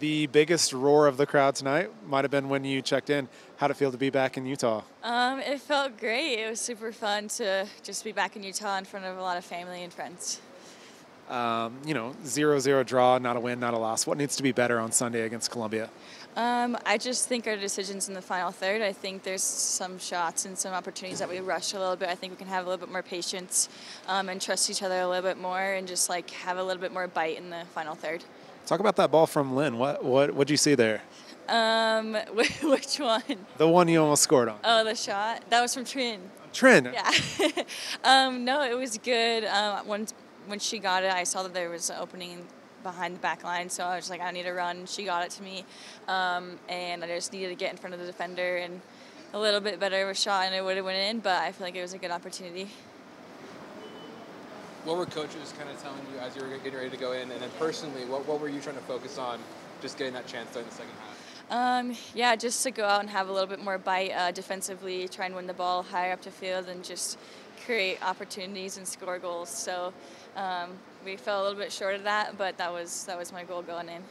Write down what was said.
The biggest roar of the crowd tonight might have been when you checked in. How'd it feel to be back in Utah? Um, it felt great. It was super fun to just be back in Utah in front of a lot of family and friends. Um, you know, zero zero draw, not a win, not a loss. What needs to be better on Sunday against Colombia? Um, I just think our decisions in the final third. I think there's some shots and some opportunities that we rushed a little bit. I think we can have a little bit more patience um, and trust each other a little bit more, and just like have a little bit more bite in the final third. Talk about that ball from Lynn. What what what'd you see there? Um, which one? The one you almost scored on. Oh, the shot. That was from Trin. Trin. Yeah. um, no, it was good. Um, once when she got it, I saw that there was an opening behind the back line, so I was like, I need to run. She got it to me, um, and I just needed to get in front of the defender and a little bit better of a shot, and it would have went in. But I feel like it was a good opportunity. What were coaches kind of telling you as you were getting ready to go in, and then personally, what, what were you trying to focus on, just getting that chance during the second half? Um, yeah, just to go out and have a little bit more bite uh, defensively, try and win the ball higher up the field, and just create opportunities and score goals. So um, we fell a little bit short of that, but that was that was my goal going in.